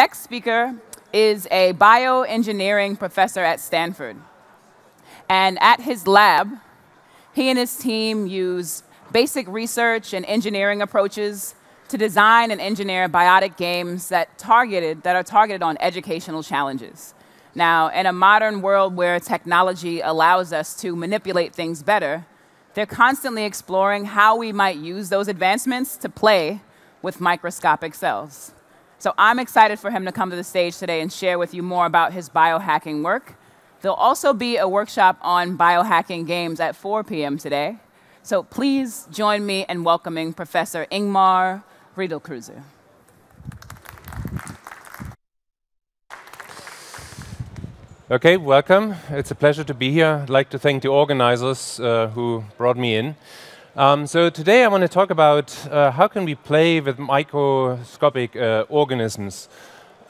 next speaker is a bioengineering professor at Stanford. And at his lab, he and his team use basic research and engineering approaches to design and engineer biotic games that, targeted, that are targeted on educational challenges. Now, in a modern world where technology allows us to manipulate things better, they're constantly exploring how we might use those advancements to play with microscopic cells. So I'm excited for him to come to the stage today and share with you more about his biohacking work. There'll also be a workshop on biohacking games at 4 p.m. today. So please join me in welcoming Professor Ingmar Riedel-Kruse. Okay, welcome. It's a pleasure to be here. I'd like to thank the organizers uh, who brought me in. Um, so today I want to talk about uh, how can we play with microscopic uh, organisms.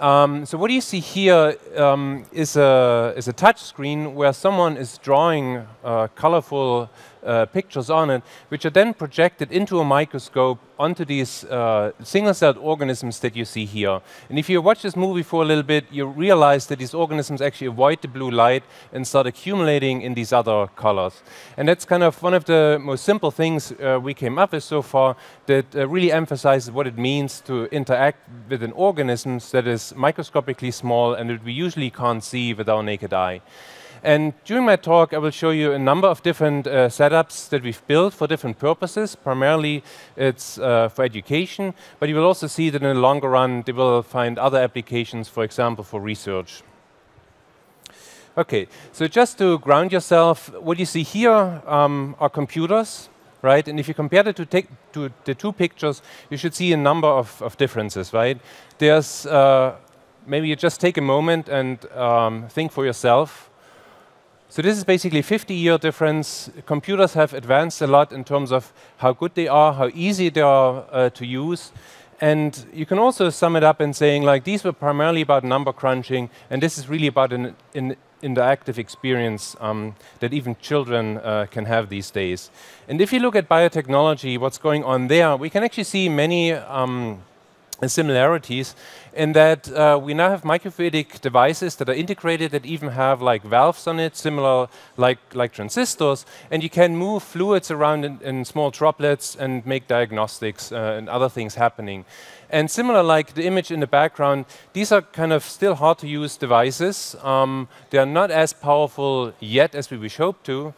Um, so what you see here um, is a, is a touch screen where someone is drawing uh, colorful uh, pictures on it, which are then projected into a microscope onto these uh, single-celled organisms that you see here. And if you watch this movie for a little bit, you realize that these organisms actually avoid the blue light and start accumulating in these other colors. And that's kind of one of the most simple things uh, we came up with so far that uh, really emphasizes what it means to interact with an organism that is microscopically small and that we usually can't see with our naked eye. And during my talk, I will show you a number of different uh, setups that we've built for different purposes. Primarily, it's uh, for education, but you will also see that in the longer run, they will find other applications, for example, for research. Okay, so just to ground yourself, what you see here um, are computers, right? And if you compare it to, to, the two pictures, you should see a number of, of differences, right? There's, uh, maybe you just take a moment and um, think for yourself so this is basically 50-year difference. Computers have advanced a lot in terms of how good they are, how easy they are uh, to use. And you can also sum it up in saying, like, these were primarily about number crunching, and this is really about an, an interactive experience um, that even children uh, can have these days. And if you look at biotechnology, what's going on there, we can actually see many um, similarities in that uh, we now have microfluidic devices that are integrated that even have like valves on it, similar like, like transistors, and you can move fluids around in, in small droplets and make diagnostics uh, and other things happening. And similar like the image in the background, these are kind of still hard to use devices. Um, they are not as powerful yet as we wish hope to,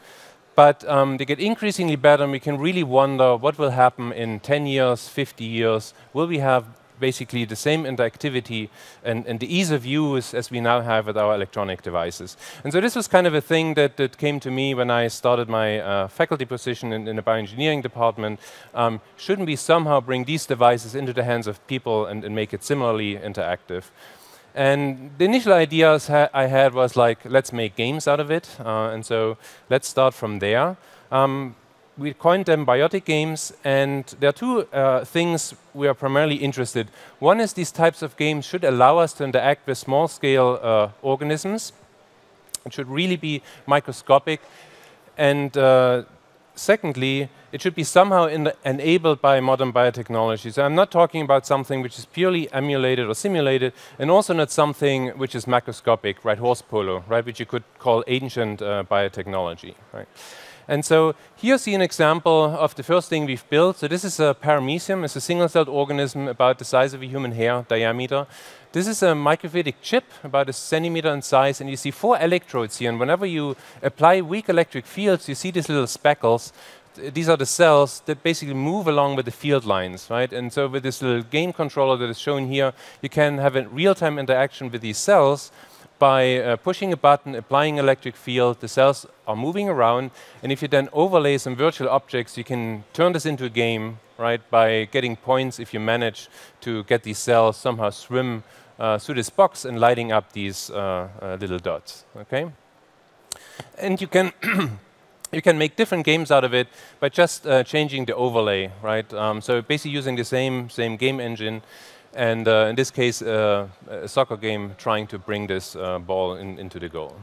but um, they get increasingly better and we can really wonder what will happen in 10 years, 50 years. Will we have basically the same interactivity and, and, the ease of use as we now have with our electronic devices. And so this was kind of a thing that, that came to me when I started my uh, faculty position in, in, the bioengineering department. Um, shouldn't we somehow bring these devices into the hands of people and, and make it similarly interactive? And the initial ideas ha I had was like, let's make games out of it. Uh, and so let's start from there. Um, we coined them biotic games, and there are two uh, things we are primarily interested. One is these types of games should allow us to interact with small-scale uh, organisms. It should really be microscopic. And uh, secondly, it should be somehow enabled by modern biotechnology. So I'm not talking about something which is purely emulated or simulated, and also not something which is macroscopic, right, horse polo, right, which you could call ancient uh, biotechnology, right. And so here you see an example of the first thing we've built. So this is a paramecium. It's a single-celled organism about the size of a human hair diameter. This is a microfluidic chip, about a centimeter in size, and you see four electrodes here. And whenever you apply weak electric fields, you see these little speckles. These are the cells that basically move along with the field lines, right? And so with this little game controller that is shown here, you can have a real-time interaction with these cells by uh, pushing a button, applying electric field, the cells are moving around, and if you then overlay some virtual objects, you can turn this into a game, right, by getting points if you manage to get these cells somehow swim uh, through this box and lighting up these uh, uh little dots, okay? And you can you can make different games out of it by just uh, changing the overlay, right? Um, so basically using the same same game engine and uh, in this case, uh, a soccer game trying to bring this uh, ball in, into the goal.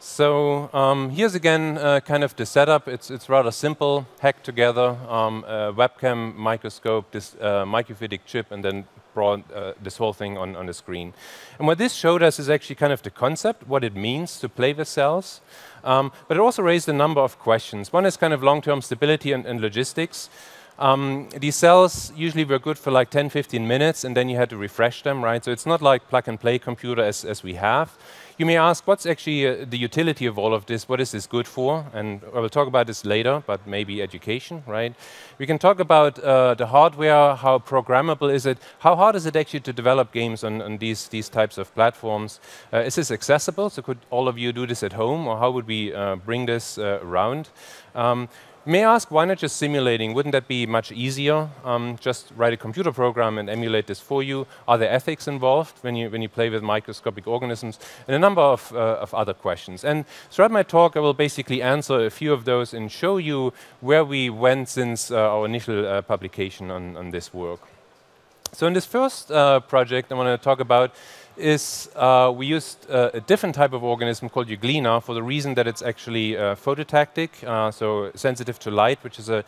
So um, here's again uh, kind of the setup. It's, it's rather simple, hacked together, um, webcam, microscope, this uh, microfluidic chip, and then brought uh, this whole thing on, on the screen. And what this showed us is actually kind of the concept, what it means to play with cells. Um, but it also raised a number of questions. One is kind of long-term stability and, and logistics. Um, these cells usually were good for like 10, 15 minutes, and then you had to refresh them, right? So it's not like plug-and-play computer as, as we have. You may ask, what's actually uh, the utility of all of this? What is this good for? And I will talk about this later, but maybe education, right? We can talk about uh, the hardware, how programmable is it? How hard is it actually to develop games on, on these, these types of platforms? Uh, is this accessible? So could all of you do this at home, or how would we uh, bring this uh, around? Um, may I ask, why not just simulating? Wouldn't that be much easier? Um, just write a computer program and emulate this for you. Are there ethics involved when you, when you play with microscopic organisms? And a number of, uh, of other questions. And throughout my talk, I will basically answer a few of those and show you where we went since uh, our initial uh, publication on, on this work. So in this first uh, project, I want to talk about is uh, we used uh, a different type of organism called Euglena for the reason that it's actually uh, phototactic, uh, so sensitive to light, which is a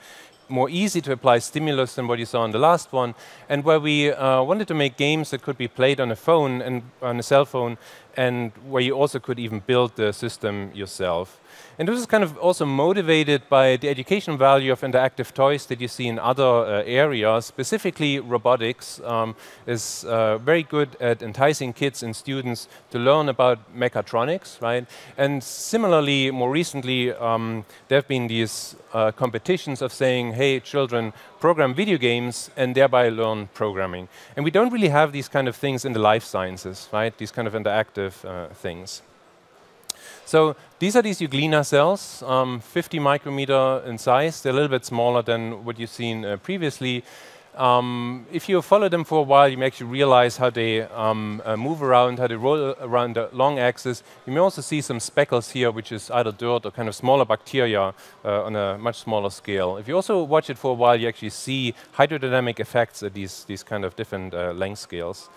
more easy to apply stimulus than what you saw in the last one, and where we uh, wanted to make games that could be played on a phone and on a cell phone, and where you also could even build the system yourself. And this is kind of also motivated by the educational value of interactive toys that you see in other uh, areas. Specifically, robotics um, is uh, very good at enticing kids and students to learn about mechatronics, right? And similarly, more recently, um, there have been these uh, competitions of saying, hey, children, program video games and thereby learn programming. And we don't really have these kind of things in the life sciences, right? These kind of interactive uh, things. So these are these Euglena cells, um, 50 micrometer in size. They're a little bit smaller than what you've seen uh, previously. Um, if you follow them for a while, you may actually realize how they um, uh, move around, how they roll around the long axis. You may also see some speckles here, which is either dirt or kind of smaller bacteria uh, on a much smaller scale. If you also watch it for a while, you actually see hydrodynamic effects at these, these kind of different uh, length scales.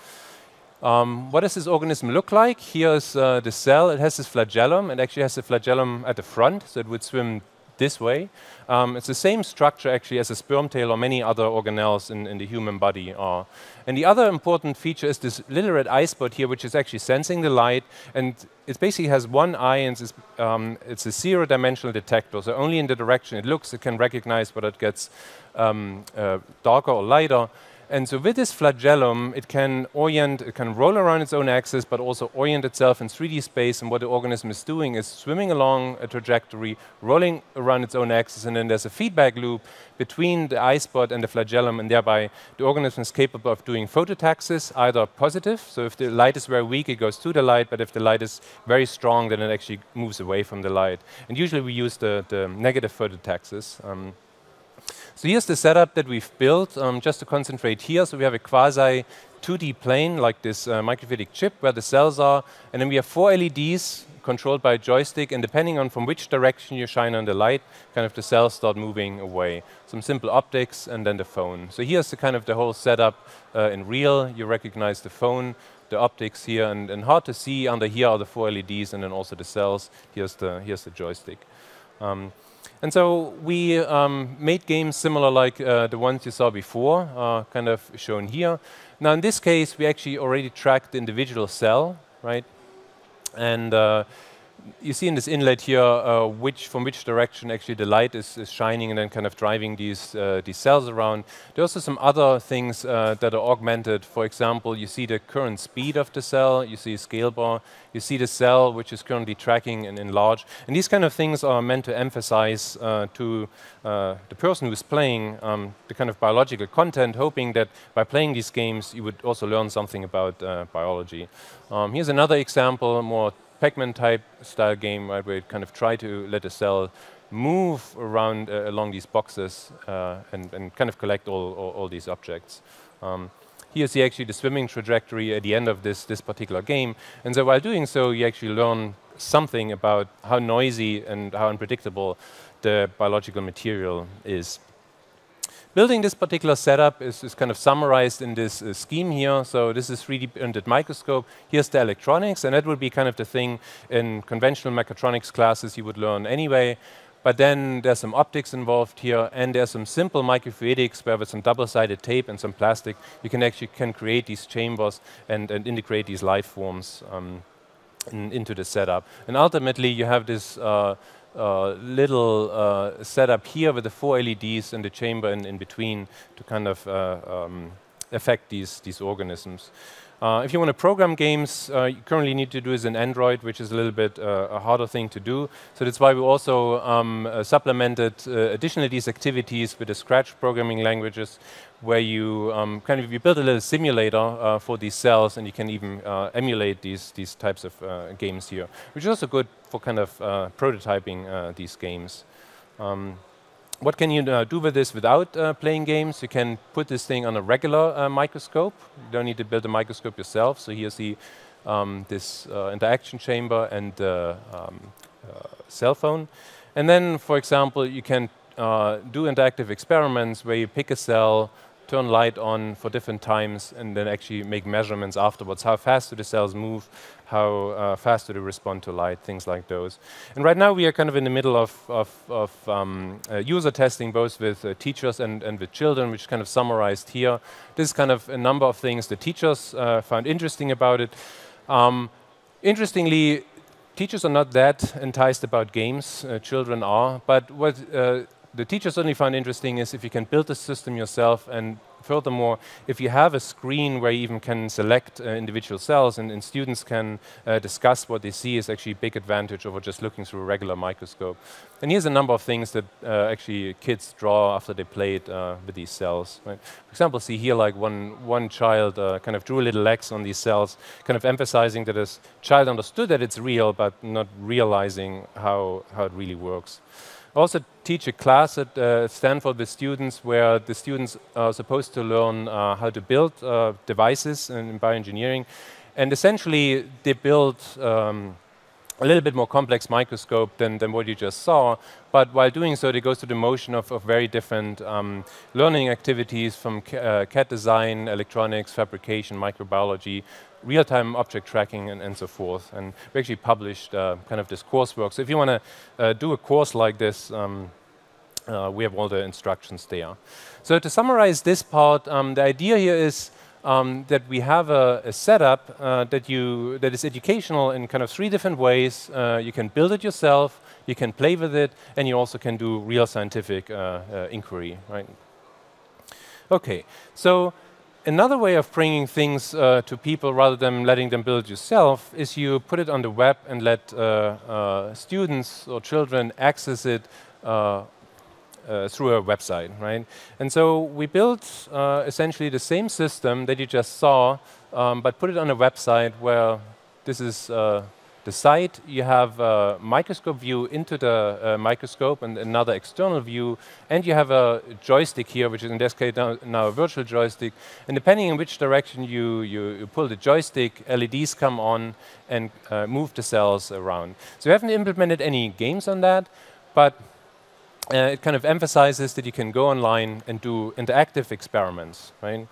Um, what does this organism look like? Here's uh, the cell. It has this flagellum. It actually has the flagellum at the front, so it would swim this way. Um, it's the same structure actually as a sperm tail or many other organelles in, in, the human body are. And the other important feature is this little red eye spot here, which is actually sensing the light, and it basically has one eye, and it's, um, it's a zero-dimensional detector. So only in the direction it looks, it can recognize whether it gets um, uh, darker or lighter. And so with this flagellum, it can orient, it can roll around its own axis, but also orient itself in 3D space. And what the organism is doing is swimming along a trajectory, rolling around its own axis, and then there's a feedback loop between the eye spot and the flagellum, and thereby the organism is capable of doing phototaxis, either positive, so if the light is very weak, it goes to the light, but if the light is very strong, then it actually moves away from the light. And usually we use the, the negative phototaxis. Um, so here's the setup that we've built, um, just to concentrate here. So we have a quasi 2D plane, like this uh, microfluidic chip, where the cells are, and then we have four LEDs controlled by a joystick, and depending on from which direction you shine on the light, kind of the cells start moving away. Some simple optics, and then the phone. So here's the kind of the whole setup uh, in real. You recognize the phone, the optics here, and, and hard to see under here are the four LEDs, and then also the cells. Here's the, here's the joystick. Um, and so we um, made games similar like uh, the ones you saw before, uh, kind of shown here. Now in this case, we actually already tracked the individual cell, right? And uh, you see in this inlet here uh, which from which direction actually the light is, is shining and then kind of driving these uh, these cells around. There are also some other things uh, that are augmented. For example, you see the current speed of the cell, you see a scale bar, you see the cell which is currently tracking and enlarge. And these kind of things are meant to emphasize uh, to uh, the person who's playing um, the kind of biological content, hoping that by playing these games you would also learn something about uh, biology. Um, here's another example, more Pac-Man type style game, right, where you kind of try to let a cell move around uh, along these boxes uh, and, and, kind of collect all, all, all these objects. Um, here you see actually the swimming trajectory at the end of this, this particular game. And so while doing so, you actually learn something about how noisy and how unpredictable the biological material is. Building this particular setup is, is kind of summarized in this uh, scheme here. So this is 3D printed microscope. Here's the electronics, and that would be kind of the thing in conventional mechatronics classes you would learn anyway. But then there's some optics involved here, and there's some simple microfluidics where with some double-sided tape and some plastic, you can actually can create these chambers and, and integrate these life forms um, in, into the setup. And ultimately, you have this uh, little uh, setup here with the four LEDs and the chamber in, in between to kind of uh, um, affect these, these organisms. Uh, if you want to program games, uh, you currently need to do this in Android, which is a little bit uh, a harder thing to do. So that's why we also um, uh, supplemented uh, additionally these activities with the Scratch programming languages, where you um, kind of you build a little simulator for these cells, and you can even emulate these these types of games here, which is also good for kind of prototyping these games. Um, what can you uh, do with this without uh, playing games? You can put this thing on a regular uh, microscope. You don't need to build a microscope yourself. So here's the, um, this uh, interaction chamber and um, uh, cell phone. And then, for example, you can uh, do interactive experiments where you pick a cell, turn light on for different times, and then actually make measurements afterwards. How fast do the cells move? How uh, fast do they respond to light, things like those. And right now we are kind of in the middle of, of, of um, uh, user testing, both with uh, teachers and, and with children, which is kind of summarized here. This is kind of a number of things the teachers uh, found interesting about it. Um, interestingly, teachers are not that enticed about games, uh, children are, but what uh, the teachers certainly found interesting is if you can build the system yourself and furthermore, if you have a screen where you even can select uh, individual cells and, and students can uh, discuss what they see is actually a big advantage over just looking through a regular microscope. And here's a number of things that uh, actually kids draw after they played uh, with these cells. Right? For example, see here like one, one child uh, kind of drew a little X on these cells, kind of emphasizing that this child understood that it's real, but not realizing how, how it really works also teach a class at uh, Stanford with students where the students are supposed to learn uh, how to build uh, devices in, in, bioengineering. And essentially, they build um, a little bit more complex microscope than, than what you just saw. But while doing so, they go through the motion of, of very different um, learning activities from ca uh, CAD design, electronics, fabrication, microbiology, real-time object tracking, and, and, so forth. And we actually published uh, kind of this coursework. So if you want to uh, do a course like this, um, uh, we have all the instructions there. So to summarize this part, um, the idea here is um, that we have a, a setup uh, that you that is educational in kind of three different ways. Uh, you can build it yourself, you can play with it, and you also can do real scientific uh, inquiry. Right? Okay, so. Another way of bringing things uh, to people rather than letting them build yourself is you put it on the web and let uh, students or children access it uh, through a website, right? And so we built uh, essentially the same system that you just saw, um, but put it on a website where this is uh, the site. You have a microscope view into the uh, microscope and another external view, and you have a joystick here, which is in this case now, a virtual joystick. And depending in which direction you, you, you pull the joystick, LEDs come on and uh, move the cells around. So we haven't implemented any games on that, but uh, it kind of emphasizes that you can go online and do interactive experiments, right?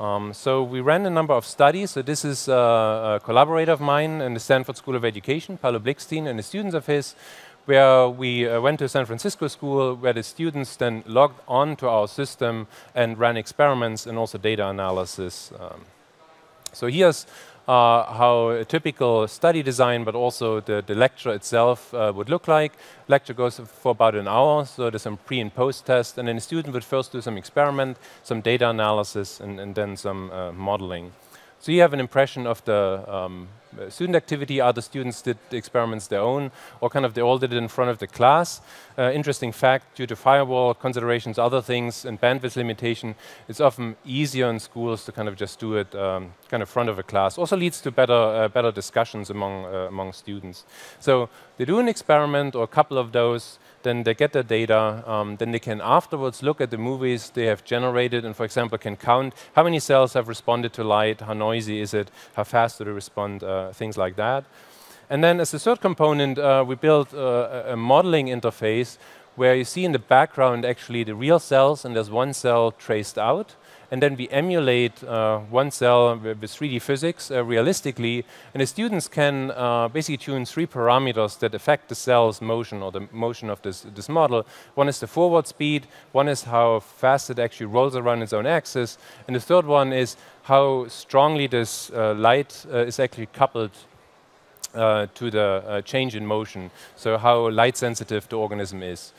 Um, so we ran a number of studies. So this is uh, a collaborator of mine in the Stanford School of Education, Paulo Blikstein, and the students of his, where we uh, went to San Francisco School, where the students then logged on to our system and ran experiments and also data analysis. Um, so here's uh, how a typical study design, but also the, the lecture itself uh, would look like. Lecture goes for about an hour, so there's some pre and post test, and then the student would first do some experiment, some data analysis, and, and then some uh, modeling. So you have an impression of the um, student activity. Other students did the experiments their own, or kind of they all did it in front of the class. Uh, interesting fact, due to firewall considerations, other things, and bandwidth limitation, it's often easier in schools to kind of just do it um, kind of front of a class. Also leads to better, uh, better discussions among, uh, among students. So they do an experiment or a couple of those, then they get the data, um, then they can afterwards look at the movies they have generated and, for example, can count how many cells have responded to light, how noisy is it, how fast do they respond, uh, things like that. And then as a third component, uh, we built uh, a modeling interface where you see in the background actually the real cells, and there's one cell traced out and then we emulate uh, one cell with 3D physics uh, realistically, and the students can uh, basically tune three parameters that affect the cell's motion or the motion of this, this model. One is the forward speed, one is how fast it actually rolls around its own axis, and the third one is how strongly this uh, light uh, is actually coupled uh, to the change in motion, so how light sensitive the organism is.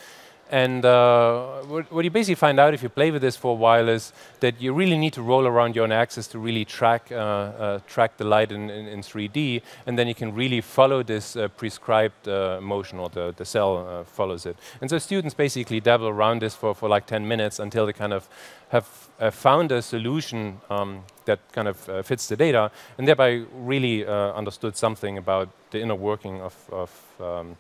And uh, what, what, you basically find out if you play with this for a while is that you really need to roll around your own axis to really track, uh, uh, track the light in, in, in, 3D, and then you can really follow this uh, prescribed uh, motion, or the, the cell uh, follows it. And so students basically dabble around this for, for like 10 minutes until they kind of have found a solution um, that kind of fits the data, and thereby really understood something about the inner working of, of um,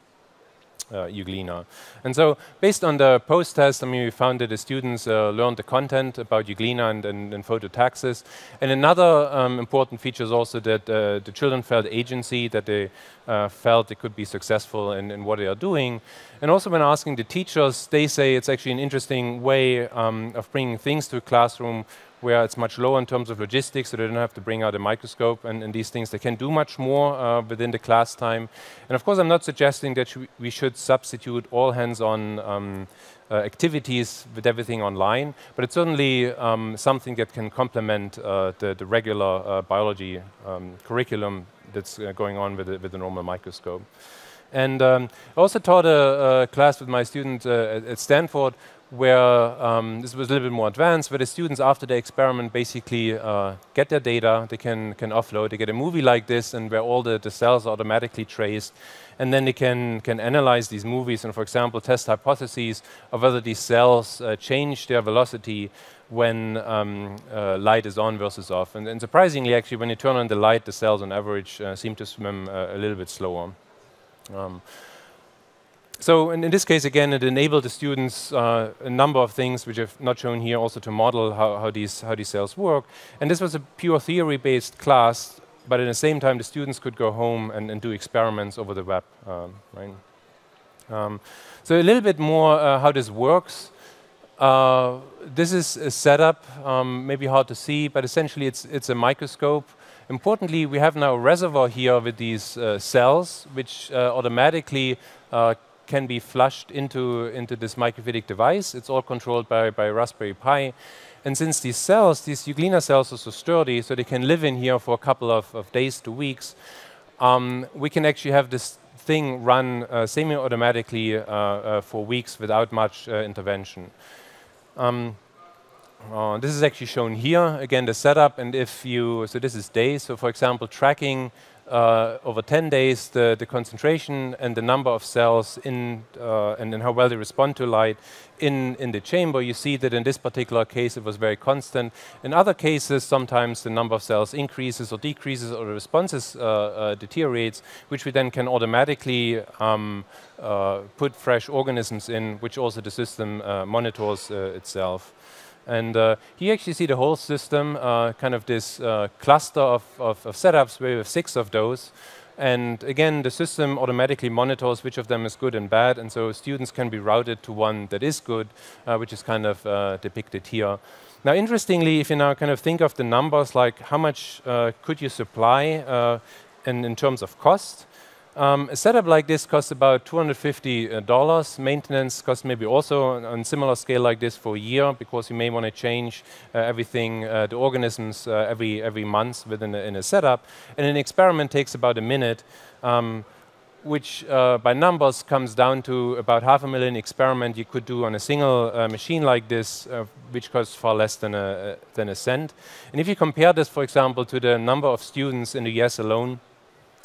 uh, Euglena. And so based on the post-test, I mean, we found that the students uh, learned the content about Euglena and, and, and phototaxis. And another um, important feature is also that uh, the children felt agency, that they uh, felt they could be successful in, in, what they are doing. And also when asking the teachers, they say it's actually an interesting way um, of bringing things to a classroom where it's much lower in terms of logistics, so they don't have to bring out a microscope and, and these things. They can do much more uh, within the class time. And of course, I'm not suggesting that sh we should substitute all hands-on um, uh, activities with everything online, but it's certainly um, something that can complement uh, the, the, regular uh, biology um, curriculum that's uh, going on with, the, with the normal microscope. And um, I also taught a, a, class with my student uh, at, at Stanford where um, this was a little bit more advanced, where the students after the experiment basically uh, get their data, they can, can offload, they get a movie like this, and where all the, the cells are automatically traced, and then they can, can analyze these movies and, for example, test hypotheses of whether these cells uh, change their velocity when um, uh, light is on versus off. And, and, surprisingly, actually, when you turn on the light, the cells on average uh, seem to swim uh, a little bit slower. Um, so in, in, this case, again, it enabled the students uh, a number of things which I've not shown here also to model how, how, these, how these cells work. And this was a pure theory-based class, but at the same time, the students could go home and, and do experiments over the web. Um, right? Um, so a little bit more uh, how this works. Uh, this is a setup, um, maybe hard to see, but essentially it's, it's a microscope. Importantly, we have now a reservoir here with these uh, cells, which uh, automatically uh, can be flushed into, into this microfluidic device. It's all controlled by, by Raspberry Pi. And since these cells, these Euglena cells are so sturdy, so they can live in here for a couple of, of days to weeks, um, we can actually have this thing run uh, semi-automatically uh, uh, for weeks without much uh, intervention. Um, uh, this is actually shown here, again, the setup, and if you, so this is days, so for example, tracking uh, over 10 days the, the concentration and the number of cells in uh, and, how well they respond to light in, in the chamber, you see that in this particular case it was very constant. In other cases, sometimes the number of cells increases or decreases or the responses uh, uh deteriorates, which we then can automatically um, uh, put fresh organisms in, which also the system uh, monitors itself. And uh, here you actually see the whole system, uh, kind of this uh, cluster of, of, of, setups where we have six of those. And again, the system automatically monitors which of them is good and bad, and so students can be routed to one that is good, uh, which is kind of uh, depicted here. Now, interestingly, if you now kind of think of the numbers, like how much uh, could you supply in, in terms of cost, um, a setup like this costs about $250. Uh, Maintenance costs maybe also on, similar scale like this for a year because you may want to change uh, everything, uh, the organisms uh, every, every month within a, in a setup. And an experiment takes about a minute, um, which uh, by numbers comes down to about half a million experiment you could do on a single uh, machine like this, which costs far less than a, than a cent. And if you compare this, for example, to the number of students in the US alone,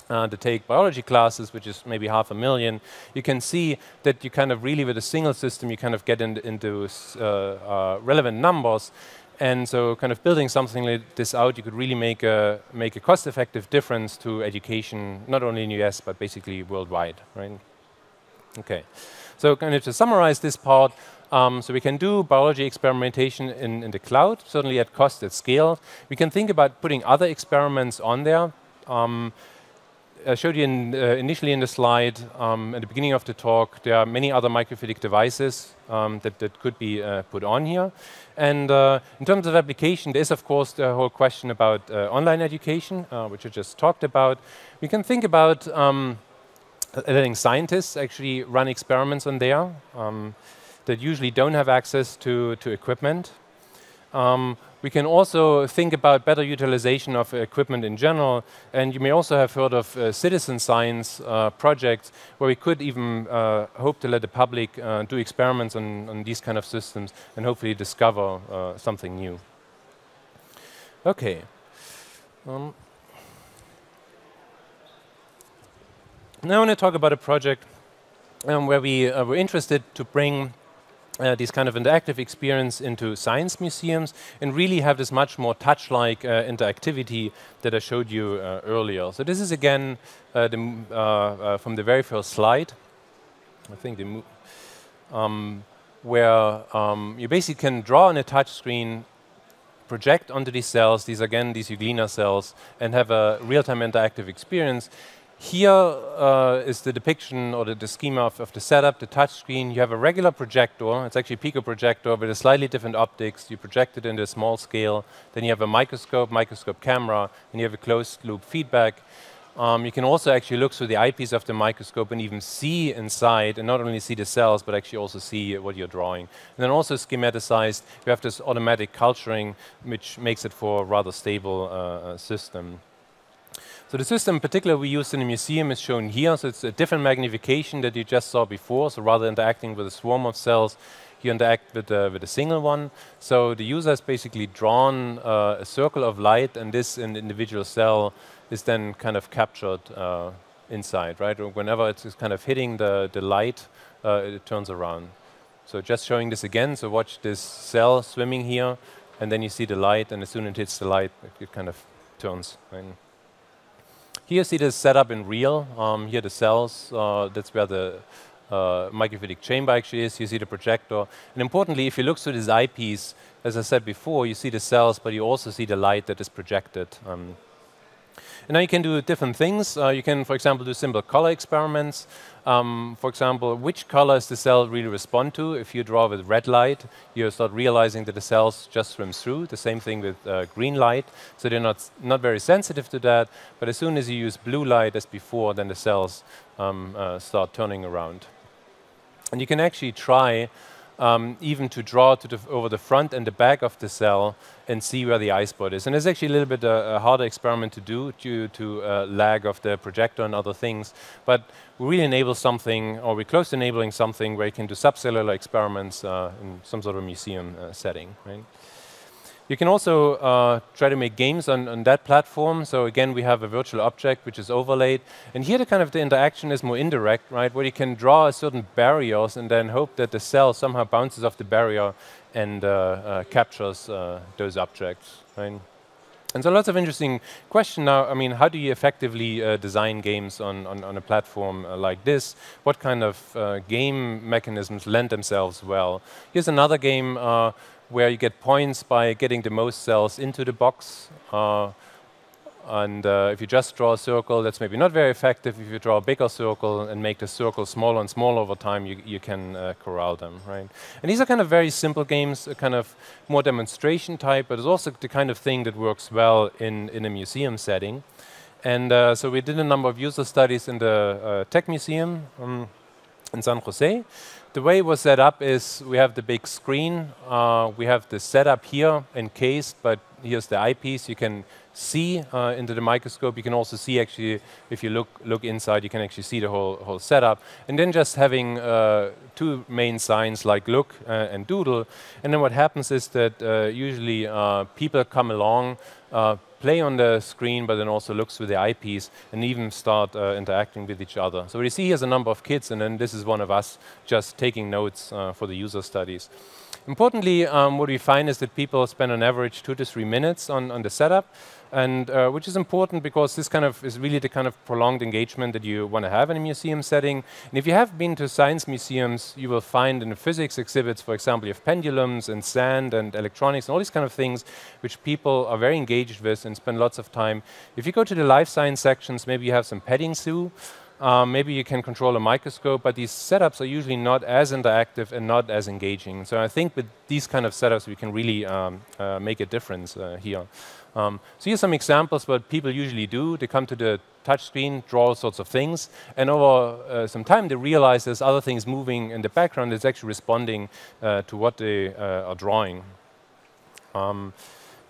uh, to take biology classes, which is maybe half a million, you can see that you kind of really, with a single system, you kind of get in, into uh, uh, relevant numbers. And so kind of building something like this out, you could really make a, make a cost-effective difference to education, not only in the US, but basically worldwide, right? Okay. So kind of to summarize this part, um, so we can do biology experimentation in, in the cloud, certainly at cost, at scale. We can think about putting other experiments on there. Um, I showed you in, uh, initially in the slide um, at the beginning of the talk, there are many other microfluidic devices um, that, that could be uh, put on here. And uh, in terms of application, there is, of course, the whole question about uh, online education, uh, which I just talked about. We can think about um, letting scientists actually run experiments on there um, that usually don't have access to, to equipment. Um, we can also think about better utilization of equipment in general, and you may also have heard of uh, citizen science uh, projects where we could even uh, hope to let the public uh, do experiments on, on, these kind of systems and hopefully discover uh, something new. Okay. Um, now I want to talk about a project um, where we uh, were interested to bring uh, this kind of interactive experience into science museums and really have this much more touch-like uh, interactivity that I showed you uh, earlier. So this is again uh, the, uh, uh, from the very first slide. I think the um, where um, you basically can draw on a touch screen, project onto these cells, these again these Euglena cells, and have a real-time interactive experience. Here uh, is the depiction or the, the schema of, of, the setup, the touch screen. You have a regular projector. It's actually a pico projector with a slightly different optics. You project it into a small scale. Then you have a microscope, microscope camera, and you have a closed loop feedback. Um, you can also actually look through the eyepiece of the microscope and even see inside, and not only see the cells, but actually also see what you're drawing. And then also schematicized, you have this automatic culturing, which makes it for a rather stable uh, uh system. So the system in particular we used in the museum is shown here. So it's a different magnification that you just saw before. So rather than interacting with a swarm of cells, you interact with, uh, with a single one. So the user has basically drawn uh, a circle of light, and this in the individual cell is then kind of captured uh, inside, right? Or whenever it's kind of hitting the, the light, uh, it turns around. So just showing this again. So watch this cell swimming here, and then you see the light, and as soon as it hits the light, it, it kind of turns. Right? Here you see the setup in real. Um, here the cells, uh, that's where the uh, microfluidic chamber actually is. You see the projector. And importantly, if you look through this eyepiece, as I said before, you see the cells, but you also see the light that is projected. Um, and now you can do different things. Uh, you can, for example, do simple color experiments. Um, for example, which color does the cell really respond to? If you draw with red light, you start realizing that the cells just swim through. The same thing with uh, green light. So they're not, not very sensitive to that. But as soon as you use blue light as before, then the cells um, uh, start turning around. And you can actually try um, even to draw to the over the front and the back of the cell and see where the eye spot is. And it's actually a little bit a, uh, a harder experiment to do due to uh, lag of the projector and other things. But we really enable something, or we're close to enabling something where you can do subcellular experiments uh, in some sort of museum uh, setting. Right? You can also uh, try to make games on, on, that platform. So again, we have a virtual object which is overlaid. And here the kind of the interaction is more indirect, right? Where you can draw certain barriers and then hope that the cell somehow bounces off the barrier and uh, uh, captures uh, those objects, right? And so lots of interesting question now. I mean, how do you effectively uh, design games on, on, on a platform uh, like this? What kind of game mechanisms lend themselves well? Here's another game where you get points by getting the most cells into the box. Uh, and uh, if you just draw a circle, that's maybe not very effective. If you draw a bigger circle and make the circle smaller and smaller over time, you, you can uh, corral them, right? And these are kind of very simple games, kind of more demonstration type, but it's also the kind of thing that works well in, in a museum setting. And uh, so we did a number of user studies in the uh, Tech Museum um, in San Jose the way it was set up is we have the big screen. Uh, we have the setup here encased, but here's the eyepiece. You can see uh, into the microscope. You can also see actually, if you look look inside, you can actually see the whole whole setup. And then just having uh, two main signs like look uh, and doodle. And then what happens is that uh, usually uh, people come along, play on the screen, but then also looks through the eyepiece and even start uh, interacting with each other. So what you see here is a number of kids, and then this is one of us just taking notes uh, for the user studies. Importantly, um, what we find is that people spend on average two to three minutes on, on the setup, and uh, which is important because this kind of is really the kind of prolonged engagement that you want to have in a museum setting. And if you have been to science museums, you will find in the physics exhibits, for example, you have pendulums and sand and electronics and all these kind of things which people are very engaged with and spend lots of time. If you go to the life science sections, maybe you have some petting zoo. Um, maybe you can control a microscope, but these setups are usually not as interactive and not as engaging. So I think with these kind of setups, we can really um, uh, make a difference uh, here. Um, so here's some examples what people usually do. They come to the touch screen, draw all sorts of things, and over uh, some time they realize there's other things moving in the background that's actually responding uh, to what they uh, are drawing. Um,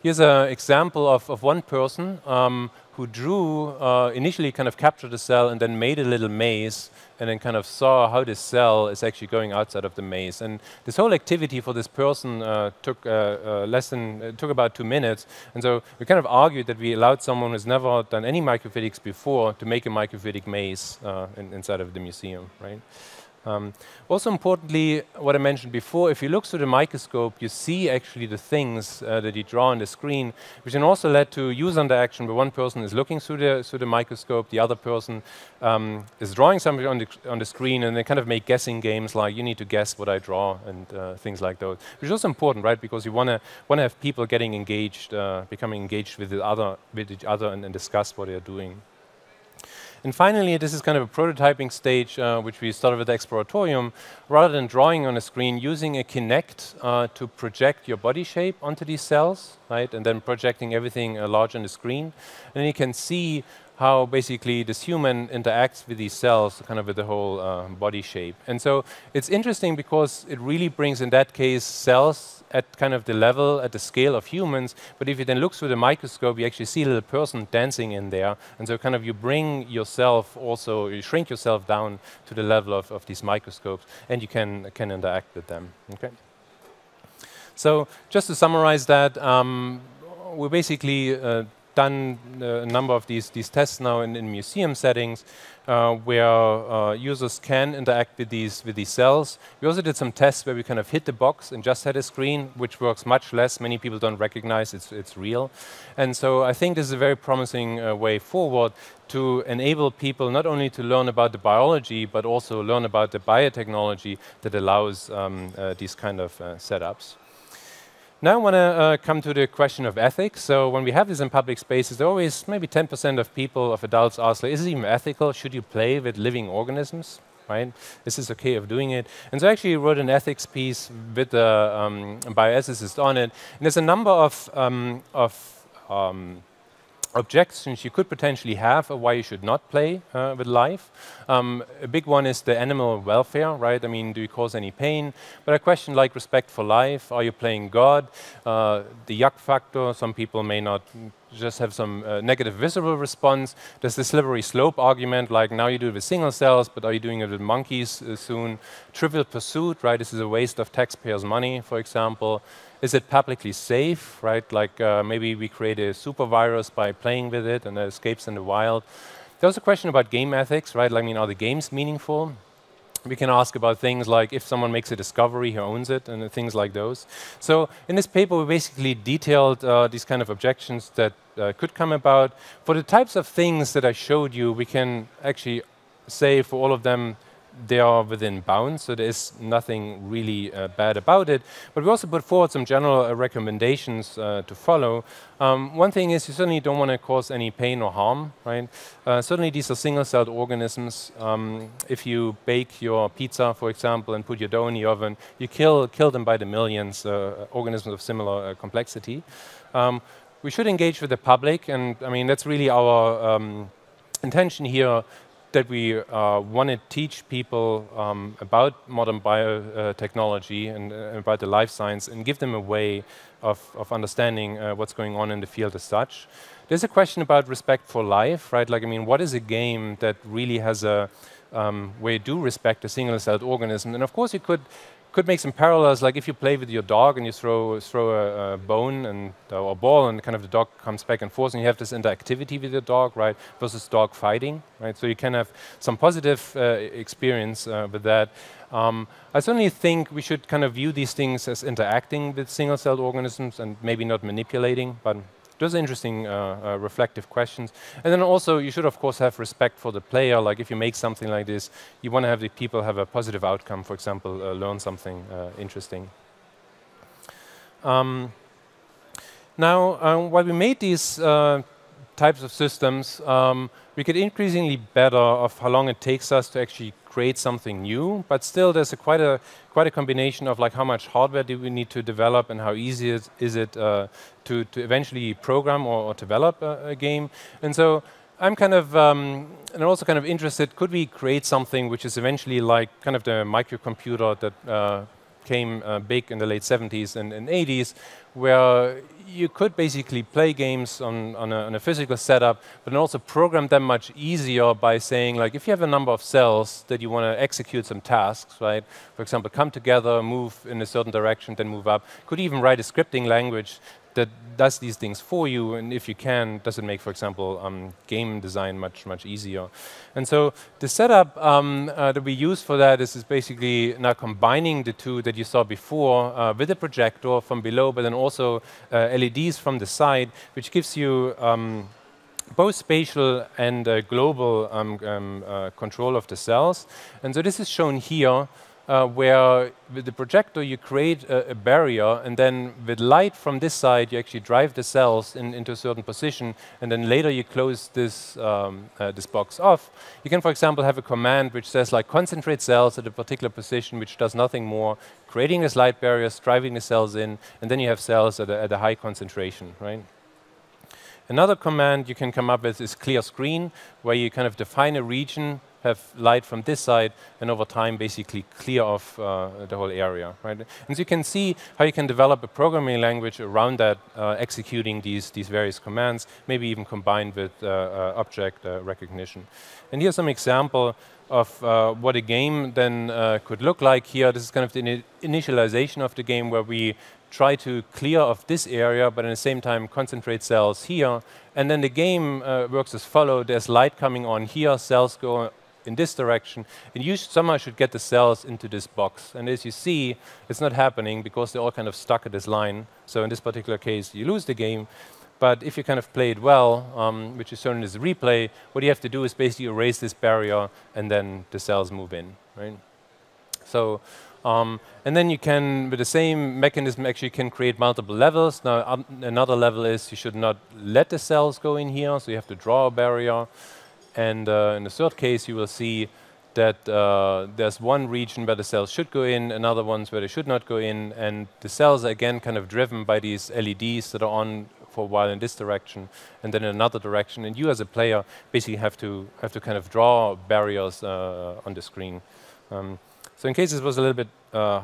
here's an example of, of one person um, who drew, uh, initially kind of captured a cell and then made a little maze and then kind of saw how this cell is actually going outside of the maze. And this whole activity for this person uh, took uh, uh less than, uh, took about two minutes. And so we kind of argued that we allowed someone who's never done any microfluidics before to make a microfluidic maze uh, in, inside of the museum, right? Um, also importantly, what I mentioned before, if you look through the microscope, you see actually the things uh, that you draw on the screen, which can also lead to user interaction where one person is looking through the, through the microscope, the other person um, is drawing something on the, on the screen, and they kind of make guessing games like, you need to guess what I draw, and uh, things like those, which is also important, right, because you want to want to have people getting engaged, uh, becoming engaged with, the other, with each other and, and discuss what they're doing. And finally, this is kind of a prototyping stage, uh, which we started with the Exploratorium. Rather than drawing on a screen, using a Kinect uh, to project your body shape onto these cells, right? And then projecting everything uh, large on the screen. And then you can see how basically this human interacts with these cells, kind of with the whole uh, body shape. And so it's interesting because it really brings, in that case, cells at kind of the level, at the scale of humans. But if you then look through the microscope, you actually see a little person dancing in there. And so kind of you bring yourself also, you shrink yourself down to the level of, of these microscopes, and you can, can interact with them. Okay. So just to summarize that, um, we basically uh, done uh, a number of these, these tests now in, in museum settings uh, where uh, users can interact with these, with these cells. We also did some tests where we kind of hit the box and just had a screen, which works much less. Many people don't recognize it's, it's real. And so I think this is a very promising uh, way forward to enable people not only to learn about the biology, but also learn about the biotechnology that allows um, uh, these kind of uh, setups. Now I want to uh, come to the question of ethics. So when we have this in public spaces, there always maybe 10% of people, of adults ask, is it even ethical? Should you play with living organisms? Right? Is this okay of doing it? And so I actually wrote an ethics piece with a um, bioethicist on it. And there's a number of, um, of um, objections you could potentially have of why you should not play uh, with life. Um, a big one is the animal welfare, right? I mean, do you cause any pain? But a question like respect for life, are you playing God? Uh, the yuck factor, some people may not just have some uh, negative visceral response. There's the slippery slope argument, like now you do it with single cells, but are you doing it with monkeys uh, soon? Trivial pursuit, right? This is a waste of taxpayers' money, for example. Is it publicly safe, right? Like uh, maybe we create a super virus by playing with it and it escapes in the wild. There's a question about game ethics, right? Like, I mean, are the games meaningful? We can ask about things like if someone makes a discovery, who owns it, and things like those. So in this paper, we basically detailed uh, these kind of objections that uh, could come about. For the types of things that I showed you, we can actually say for all of them, they are within bounds, so there is nothing really uh, bad about it. But we also put forward some general uh, recommendations uh, to follow. Um, one thing is you certainly don't want to cause any pain or harm, right? Uh, certainly these are single-celled organisms. Um, if you bake your pizza, for example, and put your dough in the oven, you kill, kill them by the millions, uh, organisms of similar uh, complexity. Um, we should engage with the public, and I mean, that's really our um, intention here that we uh, want to teach people um, about modern biotechnology and uh, about the life science and give them a way of, of understanding uh, what's going on in the field as such. There's a question about respect for life, right? Like, I mean, what is a game that really has a, um, where you do respect a single-celled organism? And of course, you could could make some parallels, like if you play with your dog and you throw throw a, a bone and or a ball, and kind of the dog comes back and forth, and you have this interactivity with your dog, right? Versus dog fighting, right? So you can have some positive uh, experience uh, with that. Um, I certainly think we should kind of view these things as interacting with single-celled organisms and maybe not manipulating, but those are interesting uh, uh, reflective questions. And then also, you should, of course, have respect for the player. Like, if you make something like this, you want to have the people have a positive outcome, for example, uh, learn something uh, interesting. Um, now, um, while we made these uh, types of systems, um, we get increasingly better of how long it takes us to actually create something new, but still there's a quite a quite a combination of like how much hardware do we need to develop and how easy is, is it uh, to, to eventually program or, or develop a, a, game. And so I'm kind of um, and also kind of interested, could we create something which is eventually like kind of the microcomputer that uh, came uh, big in the late 70s and, and 80s, where you could basically play games on, on, a, on, a, physical setup, but then also program them much easier by saying, like, if you have a number of cells that you want to execute some tasks, right? For example, come together, move in a certain direction, then move up. Could even write a scripting language that does these things for you, and if you can, does it make, for example, um, game design much, much easier? And so the setup um, uh, that we use for that is, is, basically now combining the two that you saw before uh, with a projector from below, but then also uh, LEDs from the side, which gives you um, both spatial and uh, global um, um, uh, control of the cells. And so this is shown here uh, where with the projector you create a, a, barrier and then with light from this side you actually drive the cells in, into a certain position and then later you close this, um, uh, this box off. You can for example have a command which says like concentrate cells at a particular position which does nothing more, creating this light barrier, driving the cells in and then you have cells at a, at a high concentration, right? Another command you can come up with is clear screen, where you kind of define a region have light from this side, and over time basically clear off uh, the whole area. Right? And so you can see how you can develop a programming language around that, uh, executing these, these various commands, maybe even combined with uh, uh object uh, recognition. And here's some example of uh, what a game then could look like here. This is kind of the initialization of the game where we try to clear off this area, but at the same time concentrate cells here. And then the game uh, works as follow. There's light coming on here, cells go in this direction, and you somehow should get the cells into this box. And as you see, it's not happening because they're all kind of stuck at this line. So in this particular case, you lose the game. But if you kind of play it well, um, which is shown in this replay, what you have to do is basically erase this barrier, and then the cells move in, right? So, um, and then you can, with the same mechanism, actually can create multiple levels. Now, another level is you should not let the cells go in here, so you have to draw a barrier. And uh, in the third case, you will see that uh, there's one region where the cells should go in, another ones where they should not go in, and the cells are again kind of driven by these LEDs that are on for a while in this direction, and then in another direction. And you, as a player, basically have to have to kind of draw barriers uh, on the screen. Um, so in case this was a little bit uh,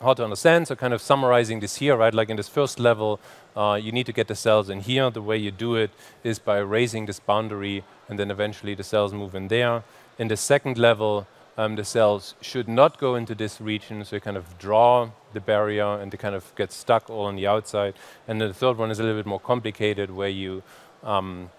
hard to understand, so kind of summarizing this here, right? Like in this first level, uh, you need to get the cells in here. The way you do it is by raising this boundary and then eventually the cells move in there. In the second level, um, the cells should not go into this region, so you kind of draw the barrier and they kind of get stuck all on the outside. And then the third one is a little bit more complicated, where you um,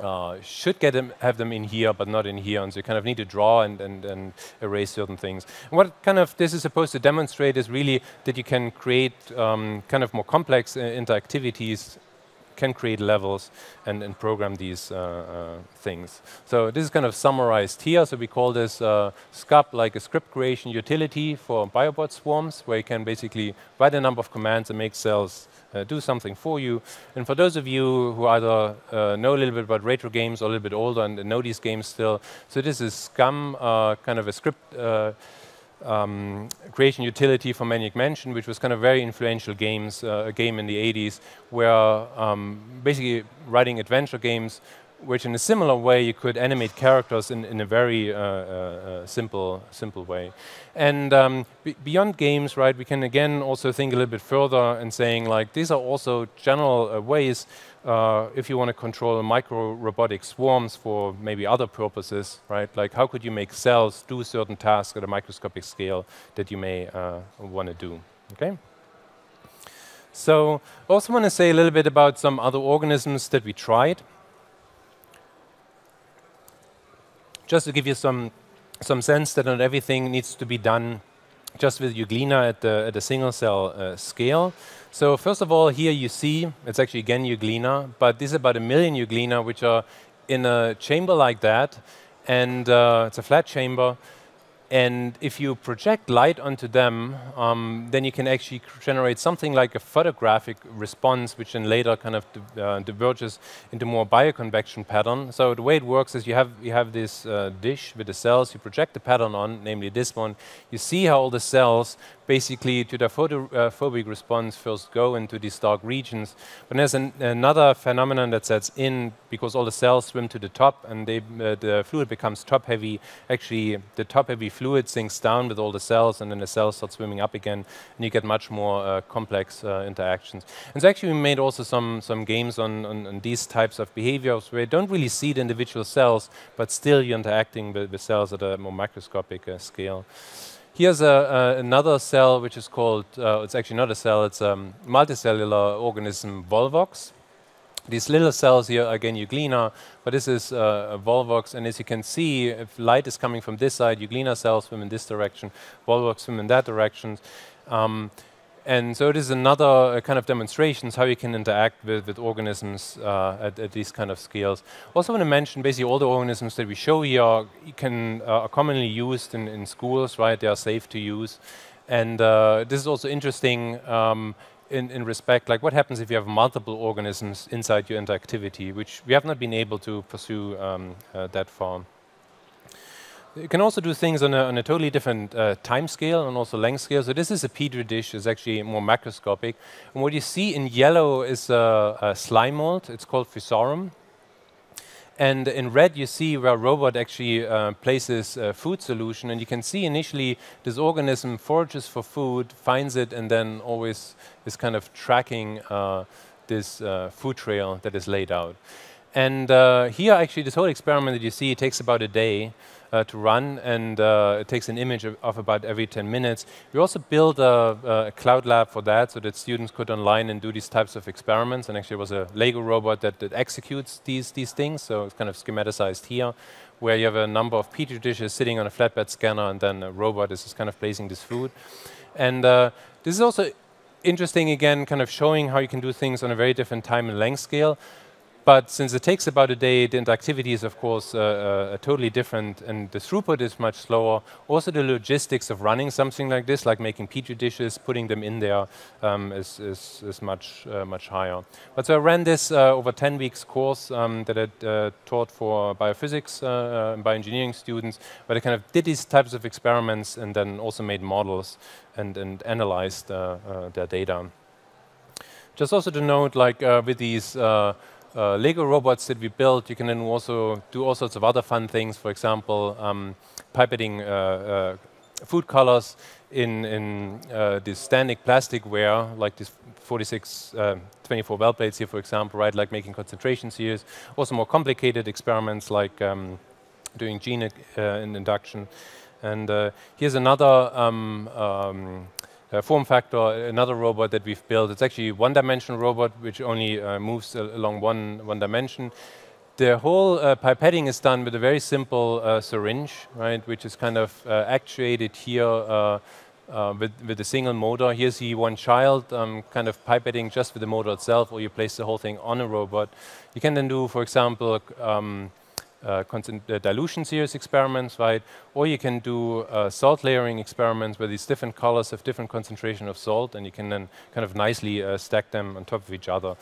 uh, should get them, have them in here, but not in here, and so you kind of need to draw and, and, and erase certain things. And what kind of this is supposed to demonstrate is really that you can create um, kind of more complex uh, interactivities can create levels and, and program these uh, uh, things. So this is kind of summarized here. So we call this uh, SCUP like a script creation utility for BioBot swarms, where you can basically write a number of commands and make cells uh, do something for you. And for those of you who either uh, know a little bit about retro games or a little bit older and know these games still, so this is SCUMM, uh, kind of a script um, creation utility for Maniac Mansion, which was kind of very influential games, uh, a game in the 80s, where um, basically writing adventure games which in a similar way you could animate characters in, in a very uh, uh, uh simple simple way. And um, beyond games, right, we can again also think a little bit further and saying like these are also general uh, ways uh, if you want to control micro robotic swarms for maybe other purposes, right? Like how could you make cells do certain tasks at a microscopic scale that you may uh, want to do, okay? So also want to say a little bit about some other organisms that we tried. Just to give you some, some sense that not everything needs to be done just with Euglena at the, at the single cell uh, scale. So first of all, here you see, it's actually again Euglena, but this is about a million Euglena, which are in a chamber like that, and uh, it's a flat chamber, and if you project light onto them, um, then you can actually generate something like a photographic response, which then later kind of uh, diverges into more bioconvection pattern. So the way it works is you have you have this uh, dish with the cells. You project the pattern on, namely this one. You see how all the cells basically to the photophobic response first go into these dark regions. But there's an, another phenomenon that sets in because all the cells swim to the top and they, uh, the fluid becomes top heavy. Actually, the top heavy fluid sinks down with all the cells and then the cells start swimming up again and you get much more uh, complex uh, interactions. And so actually we made also some, some games on, on, on, these types of behaviors where you don't really see the individual cells, but still you're interacting with, with cells at a more microscopic uh, scale. Here's a, another cell which is called, uh, it's actually not a cell, it's a multicellular organism Volvox. These little cells here, again, Euglena, but this is uh, Volvox, and as you can see, if light is coming from this side, Euglena cells swim in this direction, Volvox swim in that direction. Um, and so it is another uh, kind of demonstrations how you can interact with, with organisms uh, at, at, these kind of scales. Also want to mention basically all the organisms that we show here can, uh, are commonly used in, in schools, right? They are safe to use. And uh, this is also interesting um, in, in respect, like what happens if you have multiple organisms inside your interactivity, which we have not been able to pursue um, uh, that far. You can also do things on a, on a totally different uh, time scale and also length scale. So this is a petri dish, it's actually more macroscopic. And what you see in yellow is a, a slime mold. It's called Physarum. And in red, you see where robot actually uh, places a food solution. And you can see initially this organism forages for food, finds it, and then always is kind of tracking uh, this uh, food trail that is laid out. And uh, here, actually, this whole experiment that you see takes about a day uh, to run, and uh, it takes an image of, about every 10 minutes. We also built a, a, cloud lab for that, so that students could online and do these types of experiments. And actually, it was a Lego robot that, that executes these these things. So it's kind of schematized here, where you have a number of petri dishes sitting on a flatbed scanner, and then a robot is just kind of placing this food. And uh, this is also interesting again, kind of showing how you can do things on a very different time and length scale. But since it takes about a day, the interactivity is, of course, uh, uh, totally different, and the throughput is much slower. Also, the logistics of running something like this, like making petri dishes, putting them in there, um, is, is, is, much, uh, much higher. But so I ran this uh, over 10 weeks course um, that I uh, taught for biophysics uh, and bioengineering students, where I kind of did these types of experiments and then also made models and, and analyzed their data. Just also to note, like with these uh, Lego robots that we built, you can then also do all sorts of other fun things. For example, um, pipetting uh, uh, food colors in, in uh, this standing plasticware, like this 46, uh, 24 well plates here, for example, right? Like making concentration series. Also more complicated experiments like um, doing gene uh, induction. And here's another um, um form factor, another robot that we've built. It's actually a one-dimensional robot which only uh, moves along one, one dimension. The whole uh, pipetting is done with a very simple uh, syringe, right, which is kind of uh, actuated here uh, with, with a single motor. Here's the one child um, kind of pipetting just with the motor itself, or you place the whole thing on a robot. You can then do, for example, um, uh, uh, dilution series experiments, right? Or you can do uh, salt layering experiments where these different colors have different concentration of salt, and you can then kind of nicely uh, stack them on top of each other.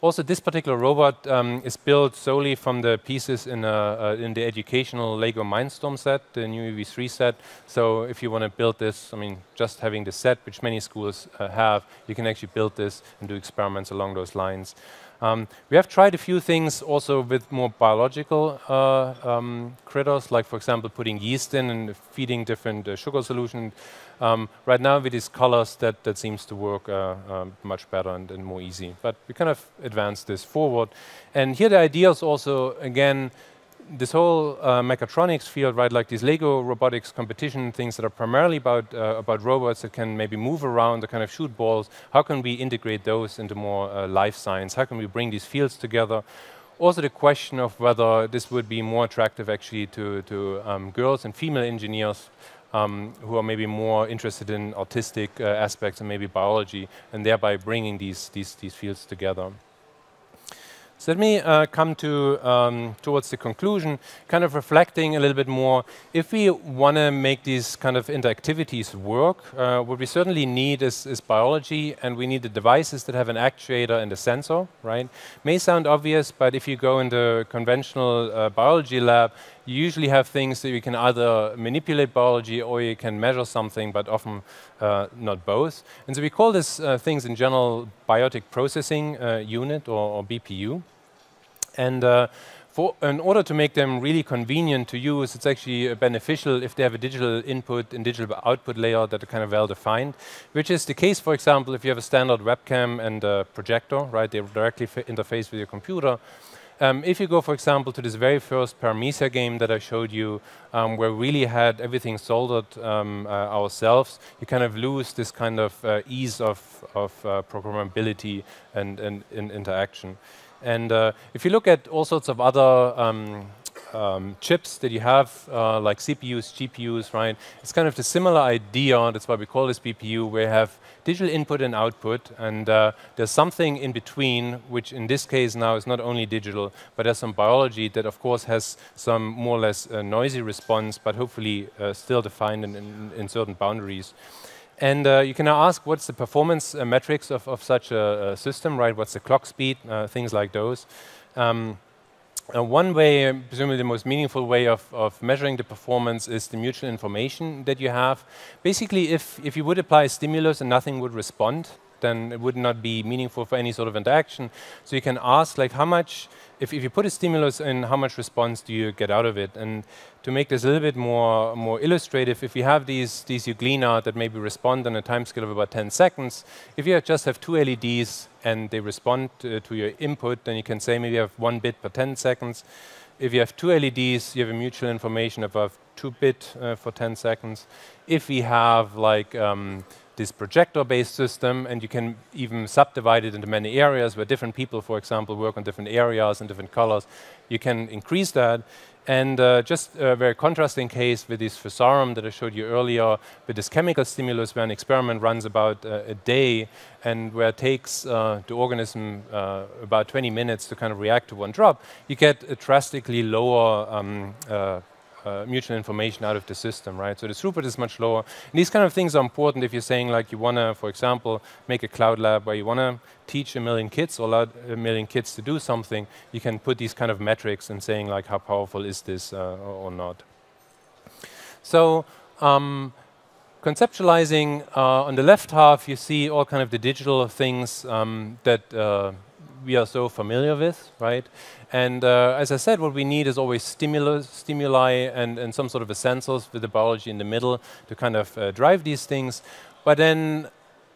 Also, this particular robot um, is built solely from the pieces in, uh, in the educational Lego Mindstorm set, the new EV3 set. So if you want to build this, I mean, just having the set, which many schools have, you can actually build this and do experiments along those lines. Um, we have tried a few things also with more biological uh, um, critters, like for example putting yeast in and feeding different uh, sugar solution. Um, right now with these colors, that, that seems to work uh, um, much better and, and, more easy. But we kind of advanced this forward. And here the idea is also, again, this whole uh, mechatronics field, right, like these Lego robotics competition things that are primarily about uh, about robots that can maybe move around, that kind of shoot balls. How can we integrate those into more uh, life science? How can we bring these fields together? Also, the question of whether this would be more attractive actually to to um, girls and female engineers. Um, who are maybe more interested in artistic uh, aspects and maybe biology, and thereby bringing these, these, these fields together. So let me uh, come to um, towards the conclusion, kind of reflecting a little bit more. If we want to make these kind of interactivities work, uh, what we certainly need is, is, biology, and we need the devices that have an actuator and a sensor. Right? May sound obvious, but if you go into a conventional uh, biology lab, you usually have things that you can either manipulate biology or you can measure something, but often uh, not both. And so we call these uh, things in general biotic processing uh, unit or, or, BPU. And uh, for, in order to make them really convenient to use, it's actually beneficial if they have a digital input and digital output layer that are kind of well defined, which is the case, for example, if you have a standard webcam and a projector, right? They directly interface with your computer. Um, if you go, for example, to this very first Paramecia game that I showed you, um, where we really had everything soldered um, uh, ourselves, you kind of lose this kind of uh, ease of, of uh, programmability and, and, and, interaction. And uh, if you look at all sorts of other um, chips that you have, uh, like CPUs, GPUs, right? It's kind of the similar idea. That's why we call this BPU, where you have digital input and output, and uh, there's something in between, which in this case now is not only digital, but there's some biology that, of course, has some more or less uh, noisy response, but hopefully uh, still defined in, in, in, certain boundaries. And uh, you can now ask, what's the performance uh, metrics of, of such a, a, system, right? What's the clock speed, things like those. Um, uh, one way, presumably the most meaningful way of, of, measuring the performance is the mutual information that you have. Basically, if, if you would apply a stimulus and nothing would respond, then it would not be meaningful for any sort of interaction. So you can ask, like, how much if, if you put a stimulus in, how much response do you get out of it? And to make this a little bit more, more illustrative, if you have these, these euglena that maybe respond on a time scale of about 10 seconds, if you just have two LEDs and they respond uh, to your input, then you can say maybe you have one bit per 10 seconds. If you have two LEDs, you have a mutual information above two bit uh, for 10 seconds. If we have like um, this projector-based system, and you can even subdivide it into many areas where different people, for example, work on different areas and different colors. You can increase that. And uh, just a very contrasting case with this Physarum that I showed you earlier, with this chemical stimulus where an experiment runs about uh, a day and where it takes uh, the organism uh, about 20 minutes to kind of react to one drop, you get a drastically lower um, uh, mutual information out of the system, right? So the throughput is much lower. And these kind of things are important if you're saying like you want to, for example, make a cloud lab where you want to teach a million kids or allow a million kids to do something, you can put these kind of metrics and saying like how powerful is this uh, or not. So um, conceptualizing uh, on the left half, you see all kind of the digital things um, that uh, we are so familiar with, right? And uh, as I said, what we need is always stimulus, stimuli and, and some sort of a sensors with the biology in the middle to kind of uh, drive these things. But then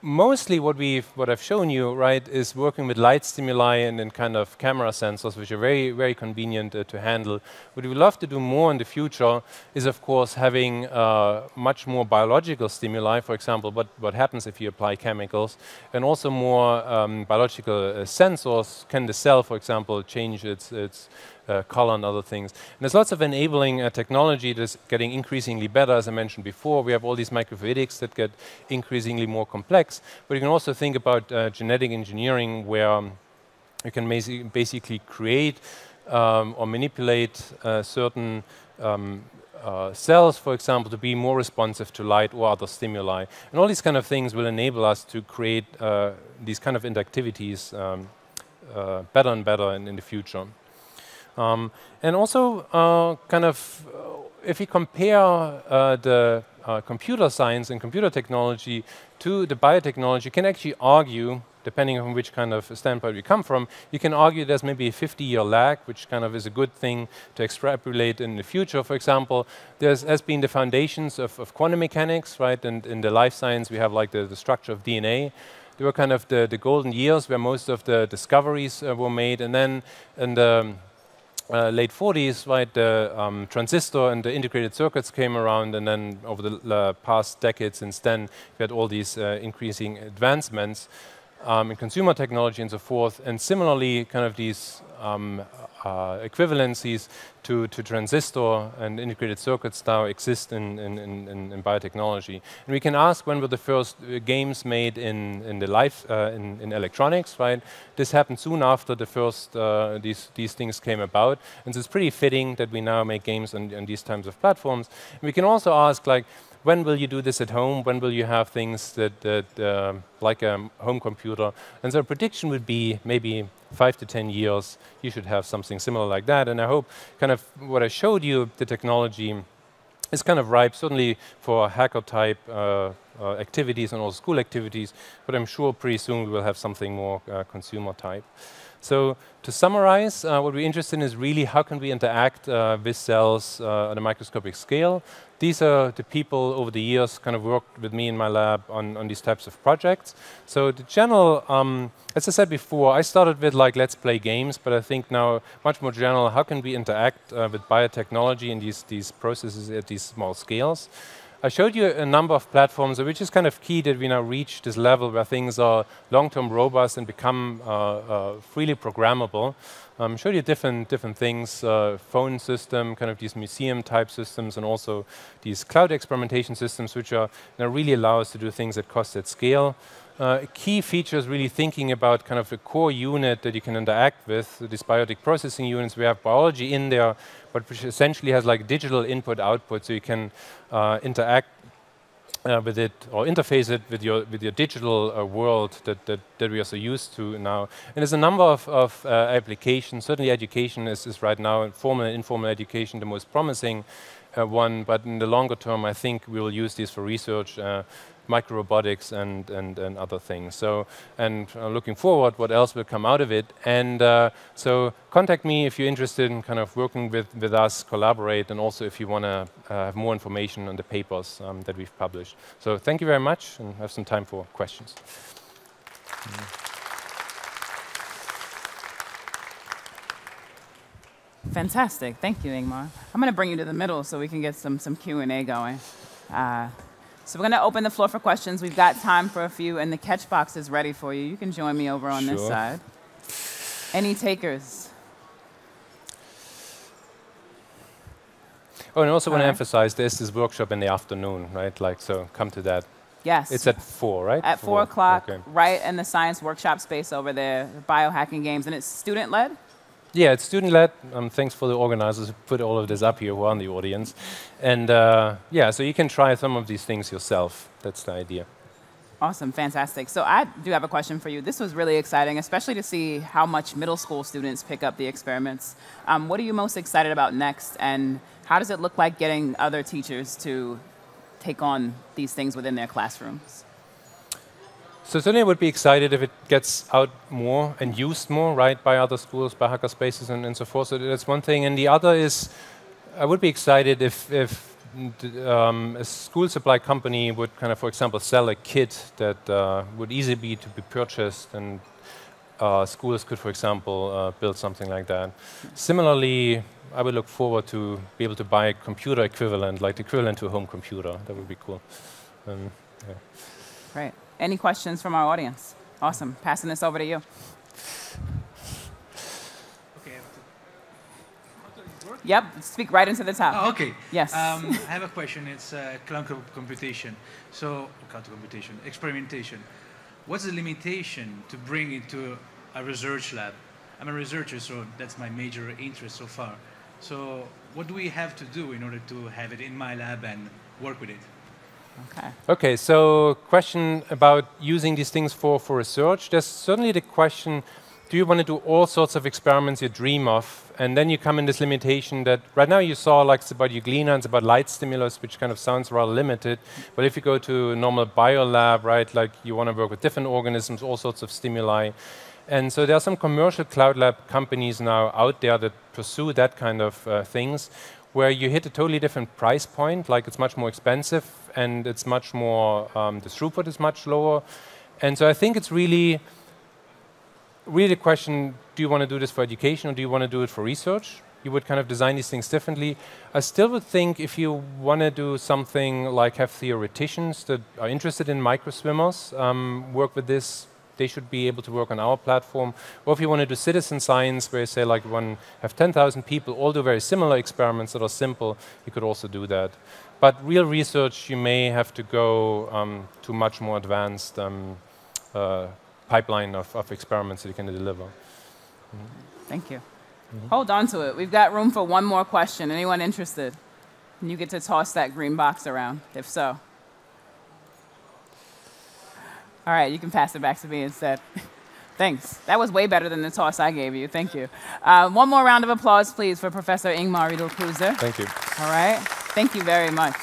mostly what we've what I've shown you right is working with light stimuli and, kind of camera sensors which are very very convenient uh, to handle. What we would love to do more in the future is of course having uh, much more biological stimuli for example what what happens if you apply chemicals and also more um, biological uh, sensors. Can the cell for example change its its uh, color and other things. And there's lots of enabling uh, technology that's getting increasingly better, as I mentioned before. We have all these microfluidics that get increasingly more complex, but you can also think about uh, genetic engineering where um, you can basically create um, or manipulate uh, certain um, uh, cells, for example, to be more responsive to light or other stimuli. And all these kind of things will enable us to create uh, these kind of interactivities um, uh, better and better in, in the future. Um, and also, uh, kind of, uh, if we compare uh, the uh, computer science and computer technology to the biotechnology, you can actually argue depending on which kind of standpoint we come from, you can argue there's maybe a 50-year lag, which kind of is a good thing to extrapolate in the future. For example, there has been the foundations of, of, quantum mechanics, right? And in the life science, we have like the, the structure of DNA. They were kind of the, the golden years where most of the discoveries uh, were made. And then in the uh, late 40s, right, the um, transistor and the integrated circuits came around, and then over the uh, past decade since then, we had all these uh, increasing advancements um, in consumer technology and so forth. And similarly, kind of these um, uh, equivalencies to, to transistor and integrated circuits now exist in, in, in, in, biotechnology. And we can ask when were the first uh, games made in, in the life, uh, in, in electronics, right? This happened soon after the first, uh, these, these things came about. And so it's pretty fitting that we now make games on, on these types of platforms. And we can also ask, like, when will you do this at home? When will you have things that, that uh, like a home computer? And so prediction would be maybe five to 10 years, you should have something similar like that. And I hope kind of what I showed you, the technology, is kind of ripe, certainly for hacker type uh, uh, activities and also school activities, but I'm sure pretty soon we will have something more uh, consumer type. So to summarize, uh, what we're interested in is really how can we interact uh, with cells uh, on a microscopic scale. These are the people over the years kind of worked with me in my lab on, on these types of projects. So the general, um, as I said before, I started with like let's play games, but I think now much more general, how can we interact uh, with biotechnology and these, these processes at these small scales. I showed you a number of platforms, which is kind of key that we now reach this level where things are long-term robust and become uh, uh, freely programmable. Um, showed you different different things, uh, phone system, kind of these museum type systems, and also these cloud experimentation systems, which are know, really allow us to do things at cost at scale. Uh, key feature is really thinking about kind of the core unit that you can interact with, these biotic processing units. We have biology in there, but which essentially has like digital input output, so you can uh, interact uh, with it or interface it with your with your digital uh, world that, that, that we are so used to now. And there's a number of, of uh, applications. Certainly, education is, is right now formal and informal education the most promising uh, one. But in the longer term, I think we will use these for research. Microrobotics and, and, and other things. So, and uh, looking forward, what else will come out of it. And uh, so contact me if you're interested in kind of working with, with us, collaborate, and also if you want to uh, have more information on the papers um, that we've published. So thank you very much, and have some time for questions. Fantastic. Thank you, Ingmar. I'm going to bring you to the middle so we can get some, some Q&A going. Uh, so we're going to open the floor for questions. We've got time for a few, and the catch box is ready for you. You can join me over on sure. this side. Any takers? Oh, and I also want to emphasize there's this workshop in the afternoon, right? Like, so come to that. Yes. It's at four, right? At four, four o'clock, okay. right in the science workshop space over there, biohacking games, and it's student led. Yeah, it's student-led. Um, thanks for the organizers who put all of this up here, who are in the audience. And uh, yeah, so you can try some of these things yourself. That's the idea. Awesome, fantastic. So I do have a question for you. This was really exciting, especially to see how much middle school students pick up the experiments. Um, what are you most excited about next, and how does it look like getting other teachers to take on these things within their classrooms? So certainly I would be excited if it gets out more and used more, right, by other schools, by hackerspaces and, and so forth. So that's one thing. And the other is, I would be excited if, if um, a school supply company would kind of, for example, sell a kit that uh, would easily be to be purchased and uh, schools could, for example, uh, build something like that. Similarly, I would look forward to be able to buy a computer equivalent, like the equivalent to a home computer. That would be cool. Um, yeah. Right. Any questions from our audience? Awesome. Passing this over to you. Okay. Yep, speak right into the top. Oh, okay. Yes. Um, I have a question. It's uh, cloud computation. So, cloud computation, experimentation. What's the limitation to bring it to a research lab? I'm a researcher, so that's my major interest so far. So, what do we have to do in order to have it in my lab and work with it? Okay. Okay, so question about using these things for, for research. There's certainly the question, do you want to do all sorts of experiments you dream of? And then you come in this limitation that right now you saw like it's about euglena, it's about light stimulus, which kind of sounds rather limited. But if you go to a normal biolab, right, like you want to work with different organisms, all sorts of stimuli. And so there are some commercial cloud lab companies now out there that pursue that kind of uh, things, where you hit a totally different price point, like it's much more expensive and it's much more, um, the throughput is much lower. And so I think it's really really the question, do you want to do this for education or do you want to do it for research? You would kind of design these things differently. I still would think if you want to do something like have theoreticians that are interested in microswimmers um, work with this, they should be able to work on our platform. Or if you want to do citizen science, where you say like one have 10,000 people all do very similar experiments that are simple, you could also do that. But real research, you may have to go um, to much more advanced um, uh, pipeline of, of experiments that you can deliver. Thank you. Hold on to it. We've got room for one more question. Anyone interested? And you get to toss that green box around, if so. All right, you can pass it back to me instead. Thanks. That was way better than the toss I gave you. Thank you. Uh, one more round of applause, please, for Professor Ingmar Riedel Thank you. All right. Thank you very much.